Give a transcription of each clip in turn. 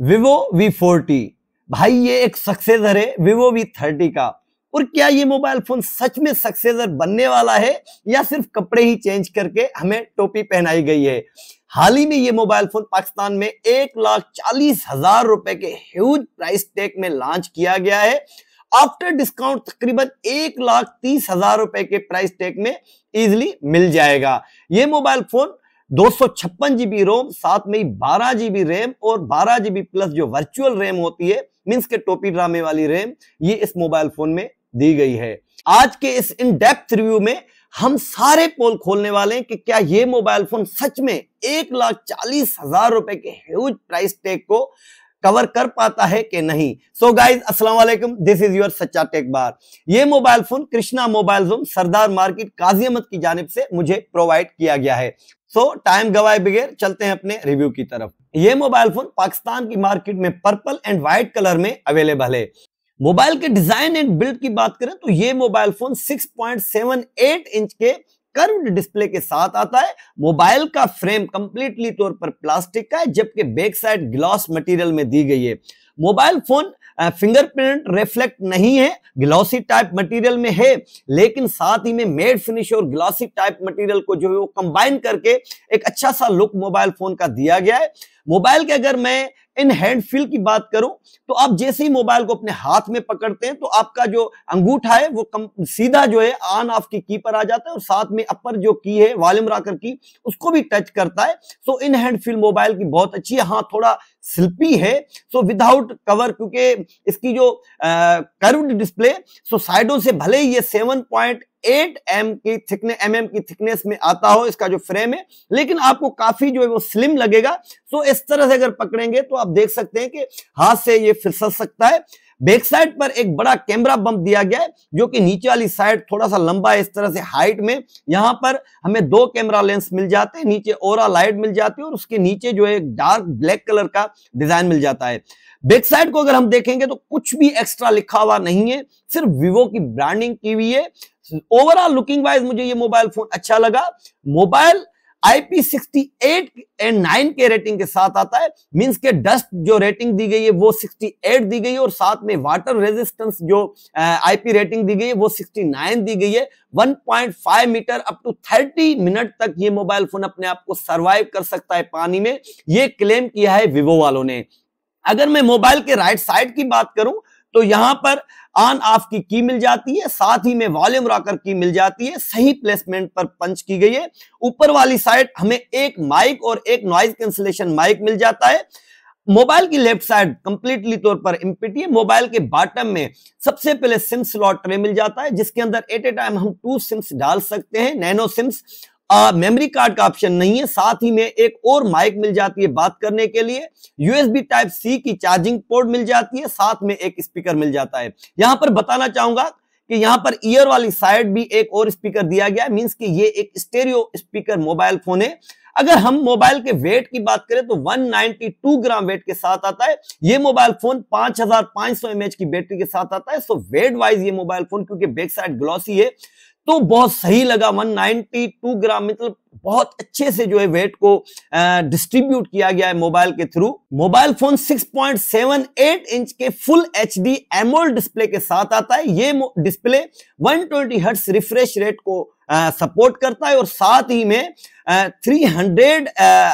Vivo V forty भाई, ये एक सक्सेसर है विवो वी थर्टी का। और क्या ये मोबाइल फ़ोन सच में सक्सेसर बनने वाला है, या सिर्फ़ कपड़े ही चेंज करके हमें टोपी पहनाई गई है? हाल ही में ये मोबाइल फ़ोन पाकिस्तान में एक लाख चालीस हज़ार रुपए के ह्यूज प्राइस टैग में लॉन्च किया गया है। आफ्टर डिस्काउंट तकरीबन एक लाख तीस हज़ार रुपए के प्राइस टैग में इजिली मिल जाएगा। ये मोबाइल फ़ोन दो सौ छप्पन जीबी रोम साथ में बारह जीबी रैम और बारह जीबी प्लस जो वर्चुअल रैम होती है, मीन्स के टोपी ड्रामे वाली रैम ये इस मोबाइल फ़ोन में दी गई है। आज के इस इन डेप्थ रिव्यू में हम सारे पोल खोलने वाले हैं कि क्या ये मोबाइल फ़ोन सच में एक लाख चालीस हज़ार रुपए के ह्यूज प्राइस टैग को कवर कर पाता है कि नहीं? सो गाइज़ अस्सलाम वालेकुम दिस इज़ योर सच्चा टेक बार ये mobile phone Krishna mobile zone Sardar market, Qazi Ahmed की जानब से मुझे प्रोवाइड किया गया है। सो टाइम गवाए बगैर चलते हैं अपने रिव्यू की तरफ़। ये मोबाइल फ़ोन पाकिस्तान की मार्केट में पर्पल एंड व्हाइट कलर में अवेलेबल है। मोबाइल के डिज़ाइन एंड बिल्ड की बात करें तो ये मोबाइल फ़ोन 6.78 इंच के कर्व्ड डिस्प्ले के साथ आता है। मोबाइल का फ्रेम कंप्लीटली तौर पर प्लास्टिक का है, जबकि बैक साइड ग्लास मटेरियल में दी गई है। मोबाइल फ़ोन फिंगरप्रिंट रिफ्लेक्ट नहीं है ग्लॉसी टाइप मटेरियल में है, लेकिन साथ ही में मेड फिनिश और ग्लॉसी टाइप मटेरियल को जो है वो कंबाइन करके एक अच्छा सा लुक मोबाइल फ़ोन का दिया गया है। मोबाइल के अगर मैं इन हैंड फील की बात करूँ तो आप जैसे ही मोबाइल को अपने हाथ में पकड़ते हैं तो आपका जो अंगूठा है वो कम, सीधा जो है ऑन ऑफ़ की की पर आ जाता है और साथ में अपर जो की है वॉल्यूम राकर की उसको भी टच करता है। So in hand feel mobile की बहुत अच्छी है हाँ थोड़ा सिल्पी है। सो विदाउट कवर क्योंकि इसकी जो कर्व्ड डिस्प्ले सो साइडों से भले ही ये सेवन पॉइंट एट एम की थिकनेस एम एम की थिकनेस में आता हो, इसका जो फ्रेम है, लेकिन आपको काफ़ी जो है वो स्लिम लगेगा। सो इस तरह से अगर पकड़ेंगे तो आप देख सकते हैं कि हाथ से ये फिसल सकता है। बैक साइड पर एक बड़ा कैमरा बम्प दिया गया है, जो कि नीचे वाली साइड थोड़ा सा लंबा है, इस तरह से हाइट में। यहाँ पर हमें दो कैमरा लेंस मिल जाते हैं, नीचे ओरा लाइट मिल जाती है, और उसके नीचे जो है डार्क ब्लैक कलर का डिज़ाइन मिल जाता है। बैक साइड को अगर हम देखेंगे तो कुछ भी एक्स्ट्रा लिखा हुआ नहीं है, सिर्फ़ विवो की ब्रांडिंग की हुई है। ओवरऑल लुकिंग वाइज मुझे ये मोबाइल फ़ोन अच्छा लगा। मोबाइल IP68 एंड 9 के रेटिंग के साथ आता है। मींस के डस्ट जो रेटिंग दी गई है, वो 68 दी गई है और साथ में वाटर रेजिस्टेंस जो आईपी रेटिंग दी गई है, वो 69 दी गई है। 1.5 मीटर अप टू 30 मिनट तक ये मोबाइल फ़ोन अपने आप को सरवाइव कर सकता है पानी में। ये क्लेम किया है विवो वालों ने। अगर मैं मोबाइल के राइट साइड की बात करूँ तो यहाँ पर ऑन ऑफ़ की की मिल जाती है, साथ ही में वॉल्यूम रॉकर की मिल जाती है, सही प्लेसमेंट पर पंच की गई है। ऊपर वाली साइड हमें एक माइक और एक नॉइज़ कैंसिलेशन माइक मिल जाता है। मोबाइल की लेफ़्ट साइड कंप्लीटली तौर पर इम्पिटी है। मोबाइल के बॉटम में सबसे पहले सिम स्लॉट ट्रे मिल जाता है, जिसके अंदर एट ए टाइम हम टू सिम्स डाल सकते हैं नैनो सिम्स मेमोरी कार्ड का ऑप्शन नहीं है। साथ ही में एक और माइक मिल जाती है बात करने के लिए। यूएसबी टाइप सी की चार्जिंग पोर्ट मिल जाती है। साथ में एक स्पीकर मिल जाता है। यहाँ पर बताना चाहूँगा कि यहाँ पर ईयर वाली साइड भी एक और स्पीकर दिया गया है। मींस कि ये एक स्टेरियो स्पीकर मोबाइल फ़ोन है। अगर हम मोबाइल के वेट की बात करें तो 192 ग्राम वेट के साथ आता है। ये मोबाइल फ़ोन 5500 एमएच की बैटरी के साथ आता है। सो वेट वाइज ये मोबाइल फ़ोन क्योंकि बैक साइड ग्लॉसी है। तो बहुत सही लगा 192 ग्राम मतलब बहुत अच्छे से जो है वेट को डिस्ट्रीब्यूट किया गया है मोबाइल के थ्रू। मोबाइल फ़ोन 6.78 इंच के full H D AMOLED display के साथ आता है। ये डिस्प्ले 120 हर्ट्स रिफ्रेश रेट को सपोर्ट करता है और साथ ही में थ्री हंड्रेड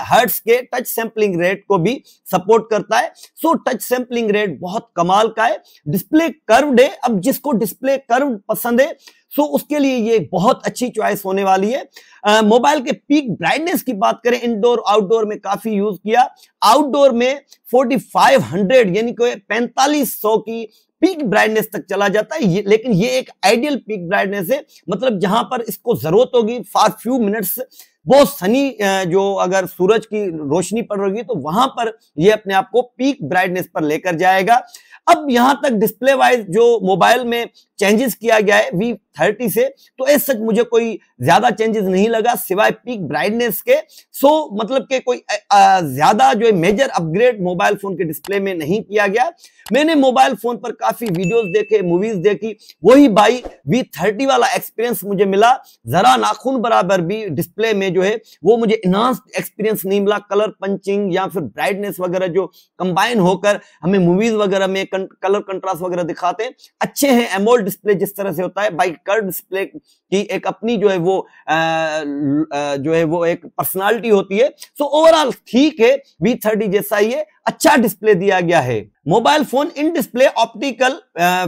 हर्ट्स के टच सैंपलिंग रेट को भी सपोर्ट करता है। सो टच सैंपलिंग रेट बहुत कमाल का है। डिस्प्ले कर्व्ड है। अब जिसको डिस्प्ले कर्व पसंद है सो उसके लिए ये बहुत अच्छी चॉइस होने वाली है। मोबाइल के पीक ब्राइटनेस की बात करें इंडोर आउटडोर में काफ़ी यूज़ किया। आउटडोर में 4500 यानी कि 4500 की पीक ब्राइटनेस तक चला जाता है। ये, लेकिन ये एक आइडियल पीक ब्राइटनेस है। मतलब जहाँ पर इसको ज़रूरत होगी फॉर फ्यू मिनट्स बहुत सनी जो अगर सूरज की रोशनी पड़ रही तो वहाँ पर ये अपने आप को पीक ब्राइटनेस पर लेकर जाएगा। अब यहाँ तक डिस्प्ले वाइज जो मोबाइल में चेंजेस किया गया है वी थर्टी से तो इस सच मुझे कोई ज़्यादा चेंजेस नहीं लगा, सिवाय पीक ब्राइटनेस के। सो मतलब के कोई ज़्यादा जो है मेजर अपग्रेड मोबाइल फ़ोन के डिस्प्ले में नहीं किया गया। मैंने मोबाइल फ़ोन पर काफ़ी वीडियोस देखे मूवीज़ देखी, वही भाई वी थर्टी वाला एक्सपीरियंस मुझे मिला। जरा नाखून बराबर भी डिस्प्ले में जो है, वो मुझे इनहांस्ड एक्सपीरियंस नहीं मिला। कलर पंचिंग या फिर ब्राइटनेस वगैरह जो कंबाइन होकर हमें मूवीज़ वगैरह में कलर कंट्रास्ट वगैरह दिखाते अच्छे हैं एमोल डिस्प्ले जिस तरह से होता है बाई कर्व डिस्प्ले की एक अपनी जो है वो आ, जो है वो एक पर्सनालिटी होती है। सो ओवरऑल ठीक है बी थर्टी जैसा ही है। अच्छा डिस्प्ले दिया गया है। Mobile phone in display optical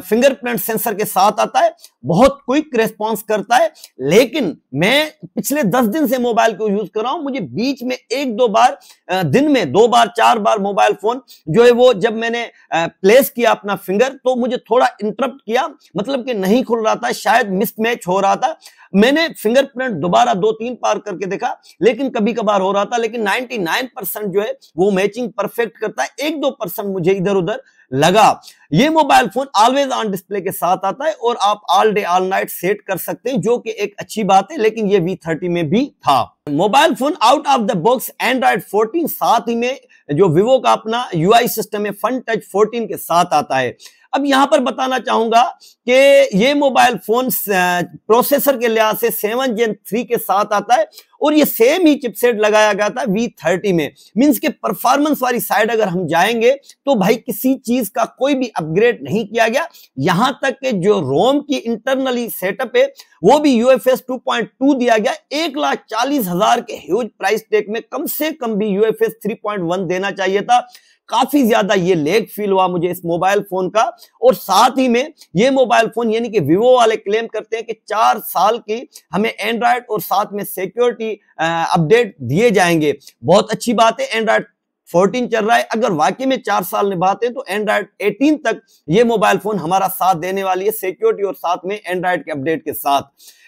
fingerprint sensor के साथ आता है। बहुत क्विक रेस्पॉन्स करता है। लेकिन मैं पिछले दस दिन से मोबाइल को यूज़ कर रहा हूँ। मुझे बीच में एक दो बार दिन में दो बार, चार बार मोबाइल फ़ोन जो है वो जब मैंने प्लेस किया अपना फिंगर तो मुझे थोड़ा इंटरप्ट किया। मतलब कि नहीं खुल रहा था, शायद मिसमैच हो रहा था। मैंने फिंगरप्रिंट दोबारा दो तीन पार करके देखा, लेकिन कभी कभार हो रहा था। लेकिन 99 परसेंट जो है वो मैचिंग परफेक्ट करता है, एक दो परसेंट मुझे इधर उधर लगा। ये mobile phone always on display के साथ आता है और आप all day all night set कर सकते हैं, जो कि एक अच्छी बात है, लेकिन ये वी थर्टी में भी था। Mobile phone out of the box Android 14 साथ ही में जो विवो का अपना यूआई सिस्टम है फन टच 14 के साथ आता है। अब यहाँ पर बताना चाहूँगा कि ये मोबाइल फ़ोन प्रोसेसर के लिहाज से सेवन जेन थ्री के साथ आता है और ये सेम ही चिपसेट लगाया गया था वी थर्टी में। मीन्स के परफॉर्मेंस वाली साइड अगर हम जाएँगे तो भाई किसी चीज़ का कोई भी अपग्रेड नहीं किया गया। यहाँ तक कि जो रोम की इंटरनली सेटअप है, वो भी यूएफएस 2.2 दिया गया। एक लाख चालीस हज़ार के ह्यूज प्राइस टेक में कम से कम भी यूएफएस 3.1 देना चाहिए था। काफ़ी ज़्यादा ये लेग फील हुआ मुझे इस मोबाइल फ़ोन का। और साथ ही में ये मोबाइल फ़ोन यानी कि विवो वाले क्लेम करते हैं कि चार साल की हमें एंड्रॉयड और साथ में सिक्योरिटी अपडेट दिए जाएँगे। बहुत अच्छी बात है एंड्रॉयड 14 चल रहा है। अगर वाकई में चार साल निभाते हैं तो एंड्रॉयड 18 तक ये मोबाइल फ़ोन हमारा साथ देने वाली है सिक्योरिटी और साथ में एंड्रॉयड के अपडेट के साथ।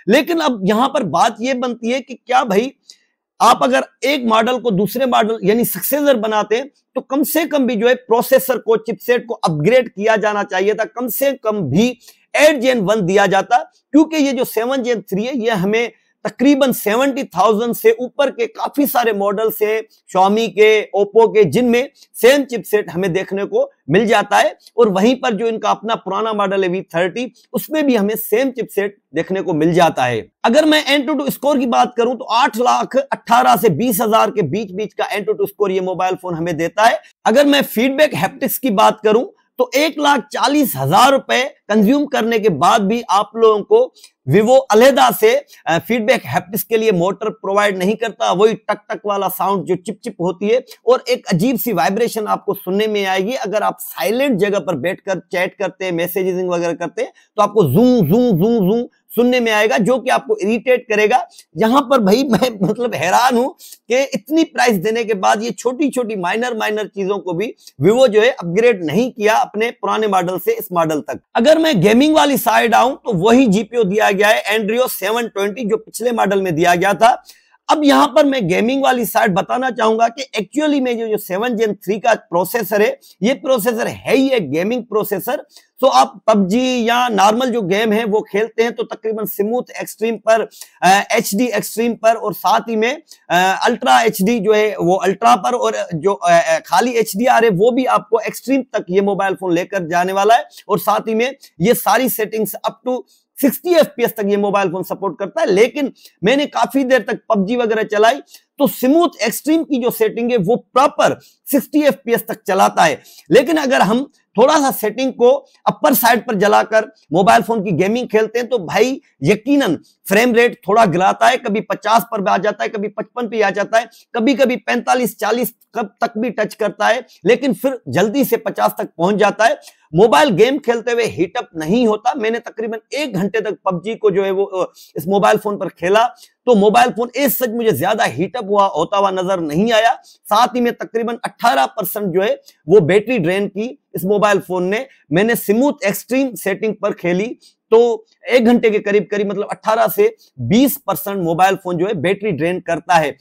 लेकिन अब यहाँ पर बात यह बनती है कि क्या भाई आप अगर एक मॉडल को दूसरे मॉडल यानी सक्सेसर बनाते हैं तो कम से कम भी जो है प्रोसेसर को चिपसेट को अपग्रेड किया जाना चाहिए था। कम से कम भी एट जेन वन दिया जाता, क्योंकि ये जो सेवन जेन थ्री है, ये हमें तकरीबन सेवेंटी थाउज़ेंड से ऊपर के काफ़ी सारे मॉडल्स हैं शॉमी के ओप्पो के, जिनमें सेम चिपसेट हमें देखने को मिल जाता है। और वहीं पर जो इनका अपना पुराना मॉडल है वी थर्टी उसमें भी हमें सेम चिपसेट देखने को मिल जाता है। अगर मैं एन टू टू स्कोर की बात करूँ तो आठ लाख अट्ठारह से बीस हज़ार के बीच बीच का एन टू टू स्कोर ये मोबाइल फ़ोन हमें देता है। अगर मैं फीडबैक हैप्टिक्स की बात करूँ तो एक लाख चालीस हज़ार रुपए कंज्यूम करने के बाद भी आप लोगों को विवो अलहदा से फीडबैक हैप्टिक्स के लिए मोटर प्रोवाइड नहीं करता। वही टक टक वाला साउंड जो चिप चिप होती है और एक अजीब सी वाइब्रेशन आपको सुनने में आएगी। अगर आप साइलेंट जगह पर बैठकर चैट करते हैं मैसेजिंग वगैरह करते हैं तो आपको जूम जूम जूम जू सुनने में आएगा, जो कि आपको इरिटेट करेगा। यहाँ पर भाई मैं मतलब हैरान हूँ कि इतनी प्राइस देने के बाद ये छोटी छोटी माइनर माइनर चीज़ों को भी विवो जो है अपग्रेड नहीं किया अपने पुराने मॉडल से, इस मॉडल तक। अगर मैं गेमिंग वाली साइड आऊँ तो वही जीपीओ दिया गया है एंड्रियो सेवन जो पिछले मॉडल में दिया गया था। अब यहाँ पर मैं गेमिंग वाली साइड बताना चाहूँगा कि एक्चुअली में जो जो सेवन जेन थ्री का प्रोसेसर है ये प्रोसेसर है ही एक गेमिंग प्रोसेसर तो आप पबजी या नॉर्मल जो गेम है वो खेलते हैं तो तकरीबन स्मूथ एक्सट्रीम पर एच डी एक्सट्रीम पर और साथ ही में अल्ट्रा एच डी जो है वो अल्ट्रा पर और जो आ, खाली एच डी आर है वो भी आपको एक्सट्रीम तक ये मोबाइल फ़ोन लेकर जाने वाला है। और साथ ही में ये सारी सेटिंग्स अप टू 60 एफपीएस तक ये मोबाइल फ़ोन सपोर्ट करता है, लेकिन मैंने काफ़ी देर तक पबजी वगैरह चलाई तो स्मूथ एक्सट्रीम की जो सेटिंग है वो प्रॉपर 60 एफपीएस तक चलाता है। लेकिन अगर हम थोड़ा सा सेटिंग को अपर साइड पर जलाकर मोबाइल फ़ोन की गेमिंग खेलते हैं तो भाई यकीनन फ्रेम रेट थोड़ा गिराता है, कभी 50 पर भी आ जाता है, कभी 55 पे आ जाता है कभी कभी 45 40 कब तक भी टच करता है, लेकिन फिर जल्दी से 50 तक पहुँच जाता है। मोबाइल गेम खेलते हुए हीटअप नहीं होता। मैंने तकरीबन एक घंटे तक पबजी को जो है वो इस मोबाइल फ़ोन पर खेला। तो मोबाइल फ़ोन इस सच मुझे ज़्यादा हीटअप हुआ, होता हुआ नज़र नहीं आया। साथ ही में तकरीबन 18 परसेंट जो है, वो बैटरी ड्रेन की इस मोबाइल फ़ोन ने। मैंने स्मूथ एक्सट्रीम सेटिंग पर खेली तो एक घंटे के करीब करीब मतलब 18 से 20 परसेंट मोबाइल फ़ोन जो है, बैटरी ड्रेन करता है।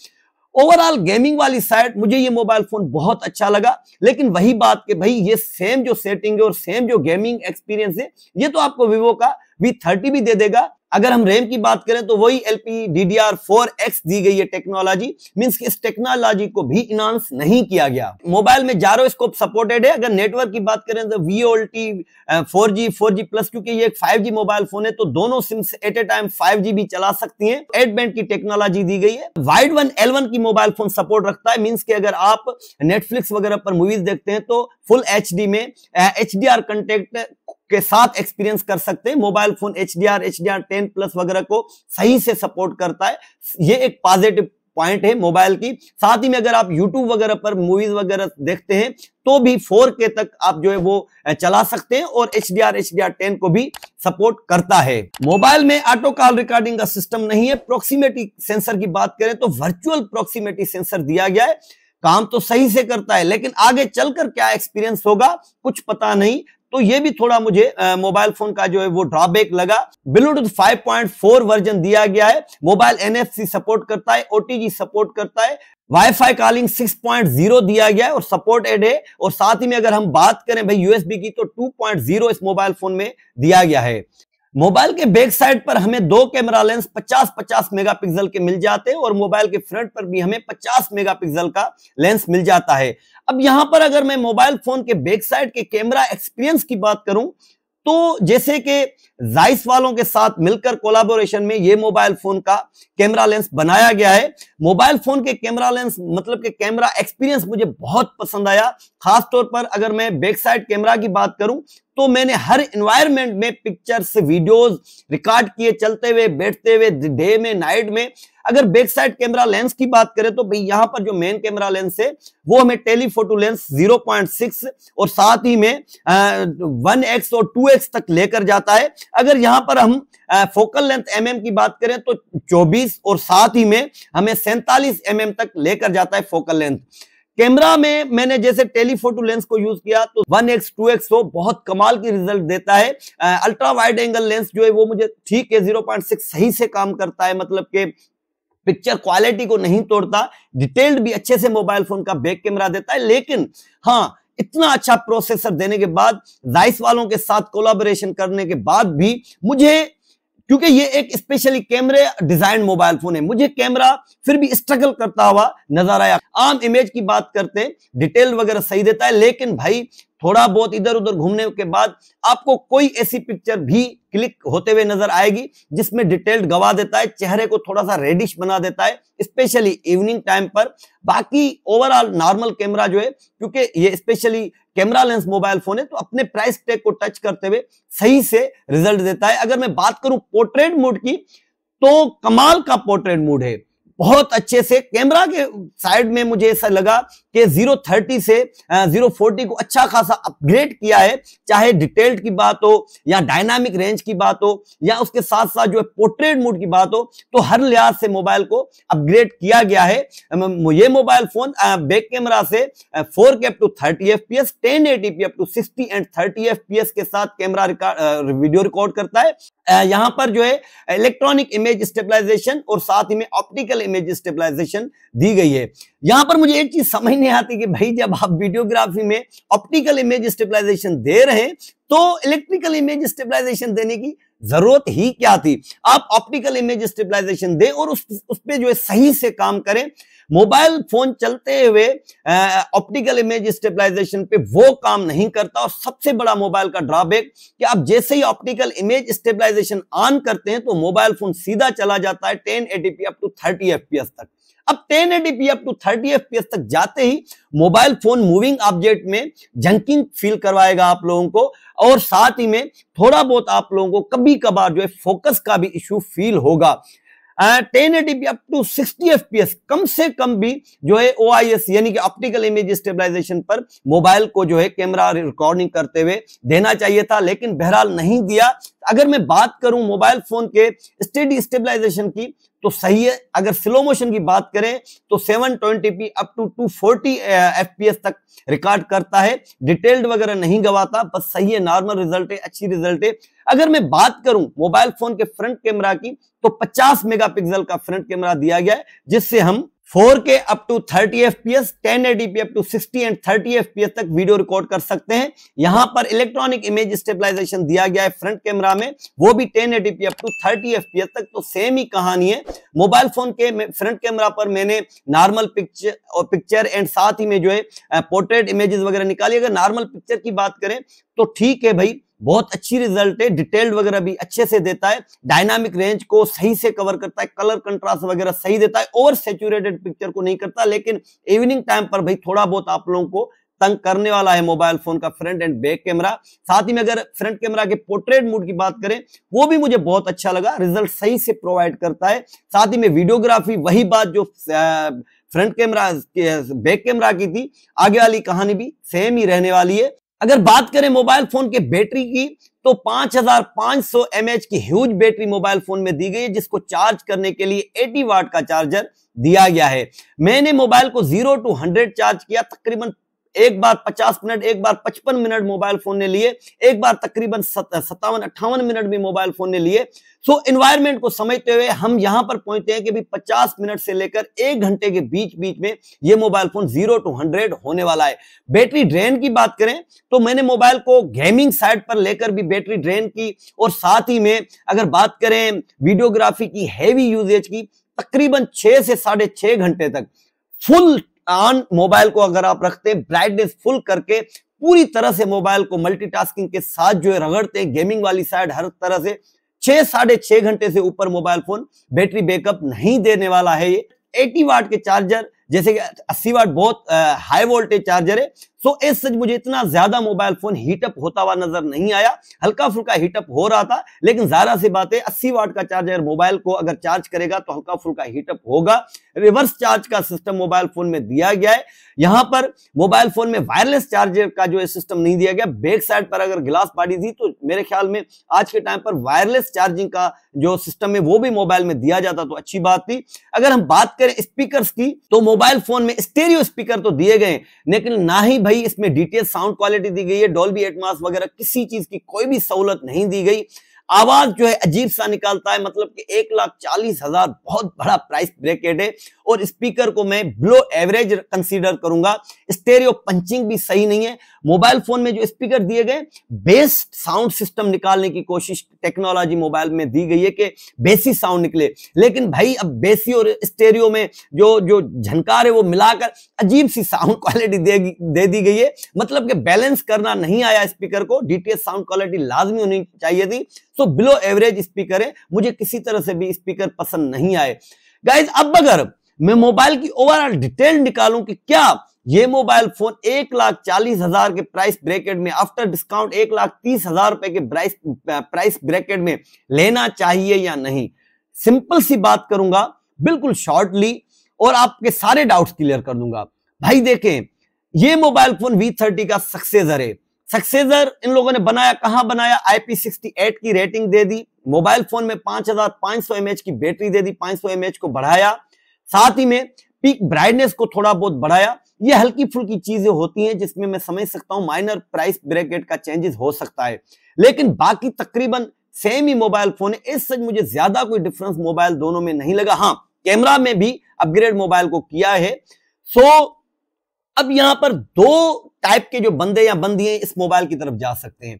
ओवरऑल गेमिंग वाली साइड मुझे ये मोबाइल फ़ोन बहुत अच्छा लगा। लेकिन वही बात कि भाई, ये सेम जो सेटिंग है और सेम जो गेमिंग एक्सपीरियंस है, ये तो आपको विवो का वी थर्टी भी दे देगा। अगर हम रैम की बात करें तो वही LP D D R four X दी गई है टेक्नोलॉजी मीन्स इस टेक्नोलॉजी को भी इनाउंस नहीं किया गया। मोबाइल में जारोस्कोप सपोर्टेड है। अगर नेटवर्क की बात करें तो VoLTE four G four G plus क्योंकि ये फाइव जी मोबाइल फ़ोन है तो दोनों SIMs at a time five G भी चला सकती है। एट बैंड की टेक्नोलॉजी दी गई है। वाइड वन एल वन की मोबाइल फ़ोन सपोर्ट रखता है मीन्स की अगर आप नेटफ्लिक्स वगैरह पर मूवीज़ देखते हैं तो फुल एच डी में एच डी आर कंटेक्ट के साथ एक्सपीरियंस कर सकते हैं। Mobile phone H D R H D R ten plus वगैरह को सही से सपोर्ट करता है। ये एक पॉजिटिव पॉइंट है मोबाइल की। साथ ही में अगर आप YouTube वगैरह पर मूवीज़ वगैरह देखते हैं तो भी 4K तक आप जो है वो चला सकते हैं और H D R H D R ten को भी सपोर्ट करता है। मोबाइल में ऑटो कॉल रिकॉर्डिंग का सिस्टम नहीं है। प्रोक्सीमेटी सेंसर की बात करें तो वर्चुअल प्रोक्सीमेटी सेंसर दिया गया है। काम तो सही से करता है, लेकिन आगे चलकर क्या एक्सपीरियंस होगा, कुछ पता नहीं। तो ये भी थोड़ा मुझे मोबाइल फ़ोन का जो है वो ड्रॉबैक लगा। ब्लूटूथ 5.4 वर्जन दिया गया है। मोबाइल एनएफसी सपोर्ट करता है ओटीजी सपोर्ट करता है। वाईफाई कॉलिंग 6.0 दिया गया है और सपोर्ट एड है। और साथ ही में अगर हम बात करें भाई यूएसबी की तो 2.0 इस मोबाइल फ़ोन में दिया गया है। मोबाइल के बैक साइड पर हमें दो कैमरा लेंस 50-50 मेगापिक्सल के मिल जाते हैं और मोबाइल के फ्रंट पर भी हमें 50 मेगापिक्सल का लेंस मिल जाता है। अब यहाँ पर अगर मैं मोबाइल फ़ोन के बैक साइड के कैमरा एक्सपीरियंस की बात करूँ तो जैसे कि जाइस वालों के साथ मिलकर कोलाबोरेशन में ये मोबाइल फ़ोन का कैमरा लेंस बनाया गया है। मोबाइल फ़ोन के कैमरा लेंस मतलब के कैमरा एक्सपीरियंस मुझे बहुत पसंद आया। खासतौर पर अगर मैं बैक साइड कैमरा की बात करूँ तो मैंने हर इन्वायरमेंट में पिक्चर्स वीडियोस रिकॉर्ड किए चलते हुए, बैठते हुए डे में नाइट में। अगर बैक साइड कैमरा लेंस की बात करें तो भाई यहाँ पर जो मेन कैमरा लेंस है, वो हमें टेलीफोटो लेंस 0.6 और साथ ही में वन एक्स और टू एक्स तक लेकर जाता है। अगर यहाँ पर हम फोकल लेंथ एम mm की बात करें तो 24 और साथ ही में हमें सैंतालीस एम mm तक लेकर जाता है फोकल लेंथ कैमरा में मैंने जैसे टेलीफोटो लेंस को यूज़ किया तो वन एक्स, टू एक्स हो बहुत कमाल की रिज़ल्ट देता है। अल्ट्रा वाइड एंगल लेंस जो है, वो मुझे ठीक है, ज़ीरो पॉइंट सिक्स सही से काम करता है मतलब के पिक्चर क्वालिटी को नहीं तोड़ता, डिटेल्ड भी अच्छे से मोबाइल फ़ोन का बैक कैमरा देता है, लेकिन हाँ इतना अच्छा प्रोसेसर देने के बाद जाइस वालों के साथ कोलाबोरेशन करने के बाद भी मुझे क्योंकि ये एक स्पेशली कैमरे डिज़ाइन मोबाइल फ़ोन है। मुझे कैमरा फिर भी स्ट्रगल करता हुआ नज़र आया। आम इमेज की बात करते डिटेल वगैरह सही देता है, लेकिन भाई थोड़ा बहुत इधर उधर घूमने के बाद आपको कोई ऐसी पिक्चर भी क्लिक होते हुए नज़र आएगी, जिसमें डिटेल्ड गवा देता है, चेहरे को थोड़ा सा रेडिश बना देता है स्पेशली इवनिंग टाइम पर। बाकी ओवरऑल नॉर्मल कैमरा जो है, क्योंकि ये specially camera lens mobile phone है तो अपने प्राइस टैग को टच करते हुए सही से रिज़ल्ट देता है। अगर मैं बात करूँ पोर्ट्रेट मोड की तो कमाल का पोर्ट्रेट मोड है। बहुत अच्छे से कैमरा के साइड में मुझे ऐसा लगा कि ज़ीरो थर्टी से ज़ीरो फोर्टी को अच्छा खासा अपग्रेड किया है, चाहे डिटेल्ड की बात हो, या डायनामिक रेंज की बात हो, या उसके साथ साथ जो है पोर्ट्रेट मोड की बात हो तो हर लिहाज से मोबाइल को अपग्रेड किया गया है। ये मोबाइल फ़ोन बैक कैमरा से four K up to thirty F P S ten eighty P up to sixty and thirty F P S के साथ कैमरा वीडियो रिकॉर्ड करता है। यहाँ पर जो है इलेक्ट्रॉनिक इमेज स्टेबलाइजेशन और साथ ही में ऑप्टिकल इमेज स्टेबलाइजेशन दी गई है। यहाँ पर मुझे एक चीज़ समझ नहीं आती कि भाई जब आप वीडियोग्राफी में ऑप्टिकल इमेज स्टेबलाइजेशन दे रहे हैं तो इलेक्ट्रिकल इमेज स्टेबलाइजेशन देने की ज़रूरत ही क्या थी? आप ऑप्टिकल इमेज स्टेबलाइजेशन दें और उस उस पर जो है सही से काम करें मोबाइल फ़ोन चलते हुए ऑप्टिकल इमेज स्टेबलाइजेशन पे वो काम नहीं करता और सबसे बड़ा मोबाइल का ड्रॉबैक कि आप जैसे ही ऑप्टिकल इमेज स्टेबलाइजेशन ऑन करते हैं तो मोबाइल फ़ोन सीधा चला जाता है ten eighty P up to thirty F P S तक। अब 1080p अप टू 30 fps तक जाते ही मोबाइल फ़ोन मूविंग ऑब्जेक्ट में जंकिंग फील करवाएगा आप लोगों को और साथ ही में थोड़ा बहुत आप लोगों को कभी कभार जो है फोकस का भी इश्यू फील होगा। Ten eighty up to sixty F P S कम से कम भी जो है ओ आई एस यानी कि ऑप्टिकल इमेज स्टेबलाइजेशन पर मोबाइल को जो है कैमरा रिकॉर्डिंग करते हुए देना चाहिए था, लेकिन बहरहाल नहीं दिया। अगर मैं बात करूँ मोबाइल फ़ोन के स्टेडी स्टेबलाइजेशन की तो सही है। अगर स्लो मोशन की बात करें तो 720p अप टू 240 fps तक रिकॉर्ड करता है। डिटेल्ड वगैरह नहीं गवाता, बस सही है नॉर्मल रिज़ल्ट है, अच्छी रिज़ल्ट है। अगर मैं बात करूँ मोबाइल फ़ोन के फ्रंट कैमरा की तो 50 मेगापिक्सल का फ्रंट कैमरा दिया गया है, जिससे हम 4K up to 30 fps 1080p up to 60 and 30 fps तक वीडियो रिकॉर्ड कर सकते हैं। यहाँ पर इलेक्ट्रॉनिक इमेज स्टेबलाइजेशन दिया गया है फ्रंट कैमरा में, वो भी 1080p अप टू 30 fps तक तो सेम ही कहानी है। मोबाइल फ़ोन के फ्रंट कैमरा पर मैंने नॉर्मल पिक्चर और पिक्चर एंड साथ ही में जो है पोर्ट्रेट इमेजेस वगैरह निकाली। अगर नॉर्मल पिक्चर की बात करें तो ठीक है भाई बहुत अच्छी रिज़ल्ट है डिटेल्ड वगैरह भी अच्छे से देता है डायनामिक रेंज को सही से कवर करता है कलर कंट्रास्ट वगैरह सही देता है ओवर सेचुरेटेड पिक्चर को नहीं करता, लेकिन इवनिंग टाइम पर भाई थोड़ा बहुत आप लोगों को तंग करने वाला है मोबाइल फ़ोन का फ्रंट एंड बैक कैमरा साथ ही में अगर फ्रंट कैमरा के पोर्ट्रेट मोड की बात करें, वो भी मुझे बहुत अच्छा लगा रिज़ल्ट सही से प्रोवाइड करता है। साथ ही में वीडियोग्राफी वही बात जो फ्रंट कैमरा बैक कैमरा की थी, आगे वाली कहानी भी सेम ही रहने वाली है। अगर बात करें मोबाइल फ़ोन के बैटरी की तो 5500 mAh की ह्यूज बैटरी मोबाइल फ़ोन में दी गई है, जिसको चार्ज करने के लिए 80 वाट का चार्जर दिया गया है। मैंने मोबाइल को ज़ीरो टू हंड्रेड चार्ज किया, तकरीबन एक बार 50 मिनट एक बार 55 मिनट मोबाइल फ़ोन ने लिए एक बार तकरीबन सत्तावन अट्ठावन मिनट भी मोबाइल फ़ोन ने लिए। सो so, एनवायरमेंट को समझते हुए हम यहाँ पर पहुँचते हैं कि भी 50 मिनट से लेकर एक घंटे के बीच बीच में ये mobile phone zero to hundred होने वाला है। बैटरी ड्रेन की बात करें तो मैंने मोबाइल को गेमिंग साइड पर लेकर भी बैटरी ड्रेन की और साथ ही में अगर बात करें वीडियोग्राफी की हैवी यूजेज की तकरीबन छह से साढ़े घंटे तक फुल ऑन मोबाइल को अगर आप रखते हैं ब्राइटनेस फुल करके पूरी तरह से मोबाइल को मल्टीटास्किंग के साथ जो है रगड़ते हैं गेमिंग वाली साइड हर तरह से, छह साढ़े छह घंटे से ऊपर मोबाइल फ़ोन बैटरी बैकअप नहीं देने वाला है ये। 80 वाट के चार्जर जैसे कि 80 वाट बहुत हाई वोल्टेज चार्जर है सो एज सच मुझे इतना ज़्यादा मोबाइल फ़ोन हीटअप होता हुआ नज़र नहीं आया। हल्का फुल्का हीटअप हो रहा था, लेकिन ज़्यादा सी बात है, अस्सी वाट का चार्जर मोबाइल को अगर चार्ज करेगा तो हल्का फुल्का हीटअप होगा। रिवर्स चार्ज का सिस्टम मोबाइल फ़ोन में दिया गया है। यहाँ पर मोबाइल फ़ोन में वायरलेस चार्जर का जो है सिस्टम नहीं दिया गया बैक साइड पर अगर गिलास पाड़ी थी तो मेरे ख्याल में आज के टाइम पर वायरलेस चार्जिंग का जो सिस्टम है, वो भी मोबाइल में दिया जाता तो अच्छी बात थी। अगर हम बात करें स्पीकर की तो मोबाइल फ़ोन में स्टेरियो स्पीकर तो दिए गए, लेकिन ना ही भाई इसमें डिटेल साउंड क्वालिटी दी गई है डॉल्बी एटमास वगैरह किसी चीज़ की कोई भी सहूलत नहीं दी गई। आवाज़ जो है अजीब सा निकालता है मतलब कि एक लाख चालीस हज़ार बहुत बड़ा प्राइस ब्रेकेट है, और स्पीकर को मैं ब्लो एवरेज कंसीडर करूँगा। स्टेरियो पंचिंग भी सही नहीं है मोबाइल फ़ोन में जो स्पीकर दिए गए बेस्ट साउंड सिस्टम निकालने की कोशिश टेक्नोलॉजी मोबाइल में दी गई है कि बेसी साउंड निकले। लेकिन भाई अब बेसी और स्टेरियो में जो जो झनकार है वो मिलाकर अजीब सी साउंड क्वालिटी दे, दे दी गई है। मतलब कि बैलेंस करना नहीं आया स्पीकर को डीटीएस साउंड क्वालिटी लाजमी होनी चाहिए थी। सो बिलो एवरेज स्पीकर है। मुझे किसी तरह से भी स्पीकर पसंद नहीं आए। गाइज़ अब अगर मैं मोबाइल की ओवरऑल डिटेल निकालूं कि क्या ये मोबाइल फ़ोन एक लाख चालीस हज़ार के प्राइस ब्रैकेट में आफ्टर डिस्काउंट एक लाख तीस हज़ार रुपए के प्राइस प्राइस ब्रैकेट में लेना चाहिए या नहीं? सिंपल सी बात करूँगा, बिल्कुल शॉर्टली और आपके सारे डाउट्स क्लियर कर दूँगा। भाई देखें, ये मोबाइल फ़ोन वी थर्टी का सक्सेसर है। सक्सेसर इन लोगों ने बनाया, कहाँ बनाया? आईपी सिक्सटी एट की रेटिंग दे दी, मोबाइल फ़ोन में पाँच हज़ार पाँच सौ एमएच की बैटरी दे दी, पाँच सौ एमएच को बढ़ाया। साथ ही में पीक ब्राइटनेस को थोड़ा बहुत बढ़ाया। ये हल्की फुल्की चीज़ें होती हैं जिसमें मैं समझ सकता हूँ माइनर प्राइस ब्रैकेट का चेंजेस हो सकता है। लेकिन बाकी तकरीबन सेम ही मोबाइल फ़ोन है। इस सच मुझे ज़्यादा कोई डिफरेंस मोबाइल दोनों में नहीं लगा। हाँ कैमरा में भी अपग्रेड मोबाइल को किया है। सो अब यहाँ पर दो टाइप के जो बंदे या बंदियाँ इस मोबाइल की तरफ़ जा सकते हैं।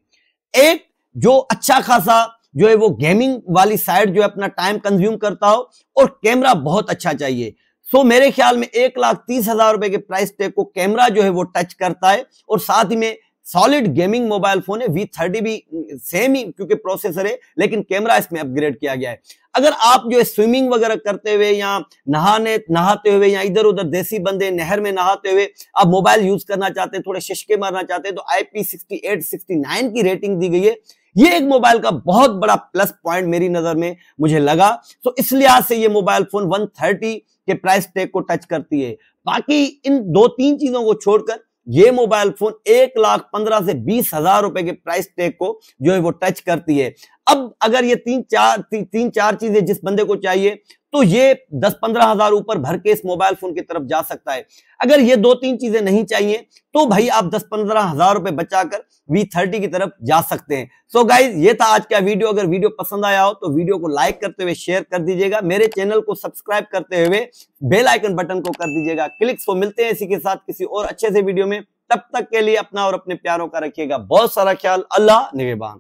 एक, जो अच्छा खासा जो है वो गेमिंग वाली साइड जो है अपना टाइम कंज्यूम करता हो, और कैमरा बहुत अच्छा चाहिए। सो मेरे ख्याल में एक लाख तीस हज़ार रुपए के प्राइस टैग को कैमरा जो है वो टच करता है और साथ ही में सॉलिड गेमिंग मोबाइल फ़ोन है वी थर्टी भी सेम ही क्योंकि प्रोसेसर है, लेकिन कैमरा इसमें अपग्रेड किया गया है। अगर आप जो है स्विमिंग वगैरह करते हुए या नहाने, नहाते हुए या इधर उधर देसी बंदे नहर में नहाते हुए आप मोबाइल यूज़ करना चाहते हैं, थोड़े शिशके मारना चाहते हैं तो सिक्सटी नाइन की रेटिंग दी गई है। ये एक मोबाइल का बहुत बड़ा प्लस पॉइंट मेरी नज़र में मुझे लगा। तो इस लिहाज से ये मोबाइल फ़ोन 130 के प्राइस टैग को टच करती है। बाकी इन दो तीन चीज़ों को छोड़कर ये मोबाइल फ़ोन एक लाख पंद्रह से बीस हज़ार रुपए के प्राइस टैग को जो है वो टच करती है। अब अगर ये तीन चार ती, तीन चार चीज़ें जिस बंदे को चाहिए तो ये दस पंद्रह हज़ार ऊपर भर के इस मोबाइल फ़ोन की तरफ़ जा सकता है। अगर ये दो तीन चीज़ें नहीं चाहिए तो भाई आप दस पंद्रह हज़ार रुपए बचाकर वी थर्टी की तरफ़ जा सकते हैं। सो so गाइज़ ये था आज का वीडियो। अगर वीडियो पसंद आया हो तो वीडियो को लाइक करते हुए शेयर कर दीजिएगा। मेरे चैनल को सब्सक्राइब करते हुए बेल आइकन बटन को कर दीजिएगा। क्लिक सो मिलते हैं इसी के साथ किसी और अच्छे से वीडियो में। तब तक के लिए अपना और अपने प्यारों का रखिएगा। बहुत सारा ख्याल। अल्लाह निगेबान